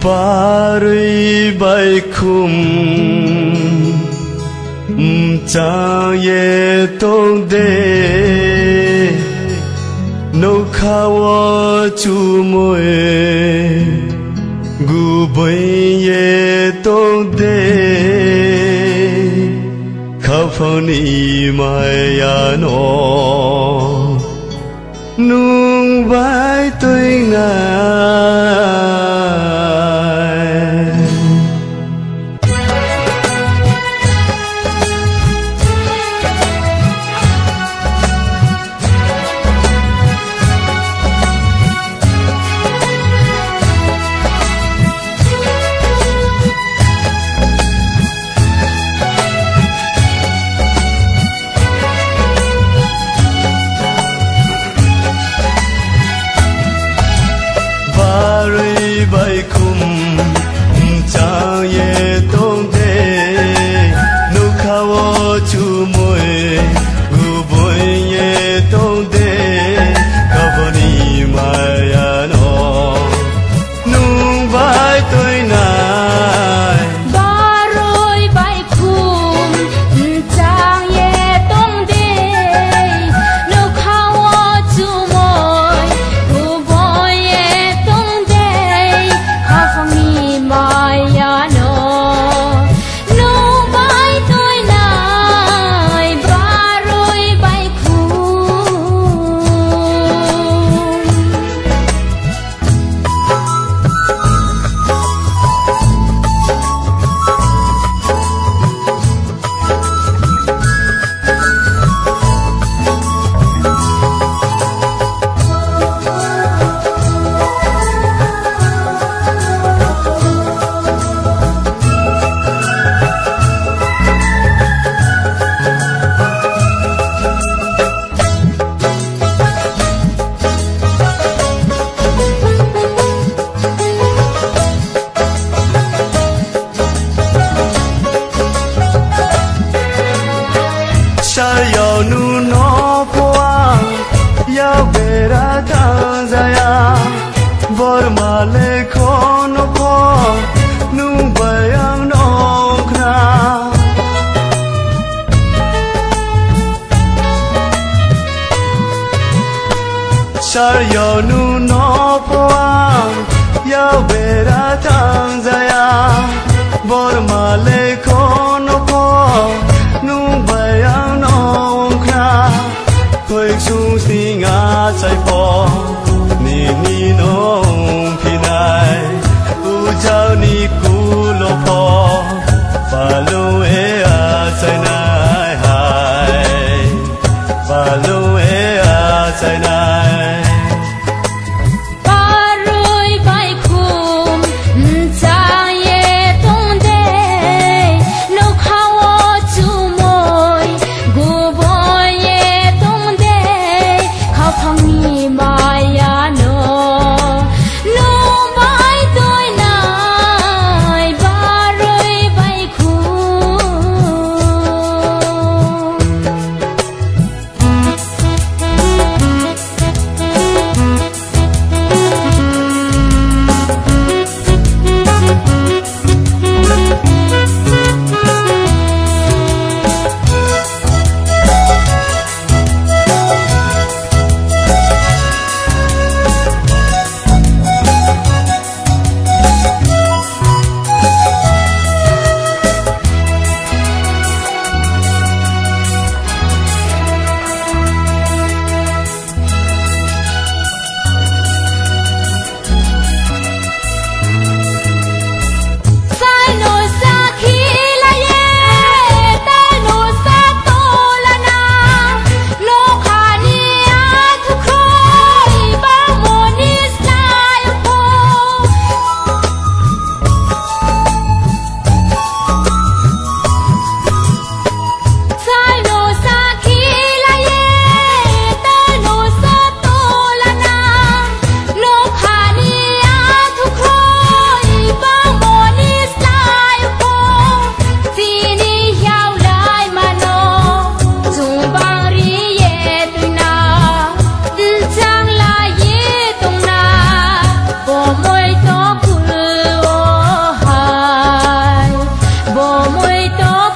바르이 바이쿰 음자에 동대 노카워 주모에 구베에 동대 카포니 마야노 누 vai tôi ngài dar yonu no poam ya vera tanzaya bor male kono po nu bayang no kra koi su singa sai po ni ni no pinai u jao ni kulo po palung いと